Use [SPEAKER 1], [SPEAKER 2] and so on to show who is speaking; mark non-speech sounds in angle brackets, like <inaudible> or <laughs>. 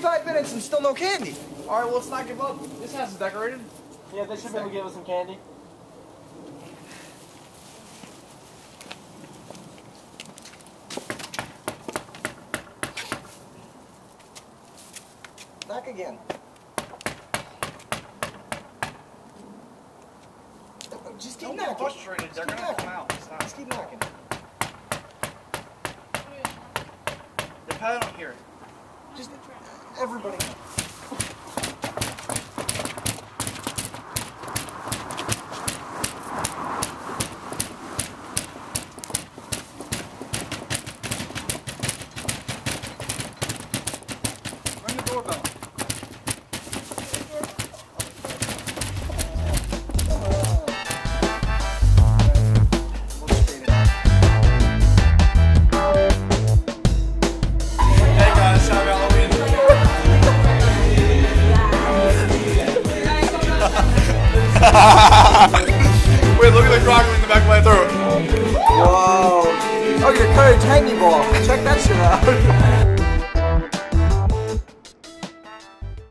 [SPEAKER 1] 45 minutes and still no candy.
[SPEAKER 2] All right, well, let's not give up. This house is decorated.
[SPEAKER 3] Yeah, they should be able to give us some candy.
[SPEAKER 1] Knock again. Just keep
[SPEAKER 2] Don't get
[SPEAKER 1] knocking.
[SPEAKER 2] frustrated. They're gonna come out. It's not.
[SPEAKER 1] Just keep knocking.
[SPEAKER 2] They probably don't hear it.
[SPEAKER 1] Just everybody. <laughs>
[SPEAKER 2] Wait, look at the crock in the back of my throat.
[SPEAKER 1] Whoa. Oh, your courage hanging ball. Check that shit out. <laughs>